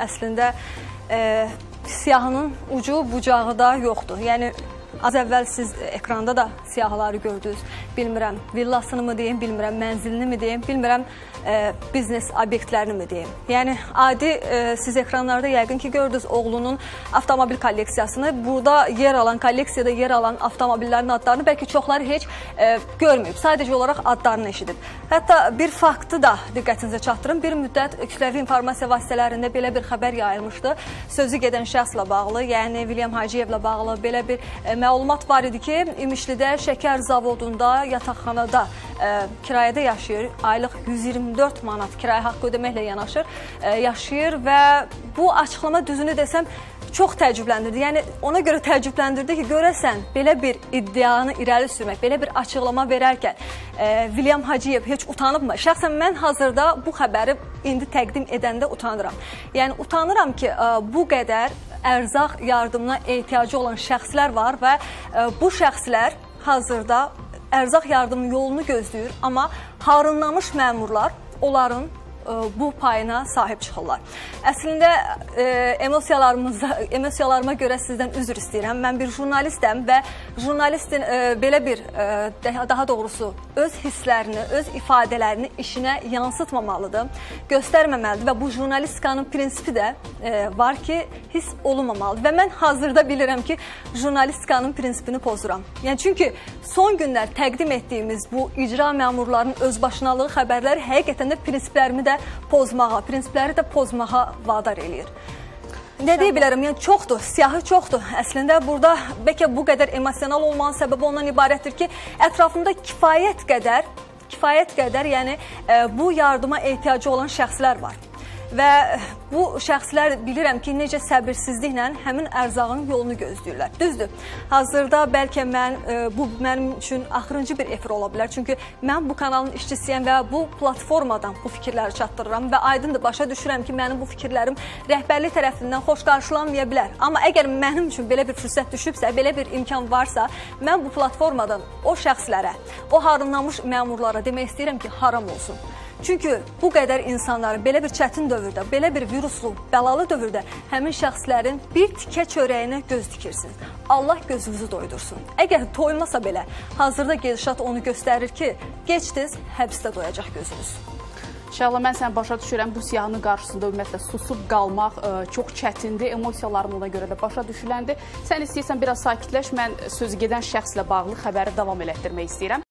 Əslində e, siyahının ucu bucağı da yoxdur. Yəni az əvvəl siz ekranda da siyahıları gördünüz. Bilmirəm, villasını mı deyim, bilmirəm, mənzilini mi deyim, bilmirəm, e, biznes obyektlərini mi deyim. Yəni adi e, siz ekranlarda yəqin ki gördünüz oğlunun avtomobil kolleksiyasını. Burada yer alan kolleksiyada yer alan avtomobillərin adlarını bəlkə çoxları heç e, görməyib. Sadəcə olaraq adlarını eşidib. Hətta bir faktı da diqqətinizə çatdırım. Bir müddət kütləvi informasiya vasitələrində belə bir xəbər yayılmışdı. Sözü gedən şəxslə bağlı, yəni William Hacıyevlə bağlı belə bir e, məlumat var idi ki, İmişlidə şəkər zavodunda, yataqxanada ə, kirayədə yaşayır. Aylıq 124 manat kirayə haqqı ödəməklə yanaşır, ə, yaşayır və bu açıqlama düzünü desəm çox təəccübləndirdi. Yəni ona görə təəccübləndirdi ki, görəsən belə bir iddianı irəli sürmək, belə bir açıqlama verərkən e, William Hacıyev heç utanıbmı? Şəxsən mən hazırda bu xəbəri indi təqdim edəndə utanıram. Yəni utanıram ki, e, bu qədər ərzaq yardımına ehtiyacı olan şəxslər var və e, bu şəxslər hazırda ərzaq yardımı yolunu gözləyir, amma harınlamış məmurlar onların bu payına sahib çıxırlar. Əslində e, emosiyalarımızda emosiyalarıma görə sizdən üzr istəyirəm. Mən bir jurnalistəm və jurnalistin e, belə bir e, daha doğrusu öz hisslərini, öz ifadələrini işinə yansıtmamalıdır, göstərməməlidir və bu jurnalistikanın prinsipi də e, var ki, hiss olunmamalıdır. Və mən hazırda bilirəm ki, jurnalistikanın prinsipini pozuram. Yəni çünki son günlər təqdim etdiyimiz bu icra məmurlarının özbaşınalığı xəbərləri həqiqətən də prinsiplərimi də pozmağa, prinsipləri də pozmağa vadar eləyir. Nə deyə bilərəm? Yəni çoxdur, siyahı çoxdur. Əslində burada bəlkə bu qədər emosional olmanın səbəbi ondan ibarətdir ki, ətrafında kifayət qədər, kifayət qədər, yəni e, bu yardıma ehtiyacı olan şəxslər var. Və bu şəxslər bilirəm ki, necə səbirsizliklə həmin ərzağın yolunu gözləyirlər. Düzdür, hazırda bəlkə mən, e, bu mənim üçün axırıncı bir efir ola bilər. Çünki mən bu kanalın işçisiyəm və bu platformadan bu fikirləri çatdırıram və aydındır, başa düşürəm ki, mənim bu fikirlərim rəhbərlik tərəfindən xoş qarşılanmaya bilər. Amma əgər mənim üçün belə bir fürsət düşübsə, belə bir imkan varsa, mən bu platformadan o şəxslərə, o harınlamış məmurlara demək istəyirəm ki, haram olsun. Çünki bu qədər insanların belə bir çətin dövrdə, belə bir viruslu, bəlalı dövrdə həmin şəxslərin bir tikə çörəyinə göz dikirsiniz. Allah gözünüzü doydursun. Əgər doymasa belə, hazırda gedişat onu göstərir ki, gec-tez həbsdə doyacaq gözünüz. İnşallah mən səni başa düşürəm. Bu siyahının qarşısında ümumiyyətlə susub qalmaq ə, e, çox çətindir. Emosiyalarım ona görə də başa düşüləndir. Sən istəyirsən biraz sakitləş. Mən sözü gedən şəxslə bağlı xəbəri davam elətdirmək istəyirəm.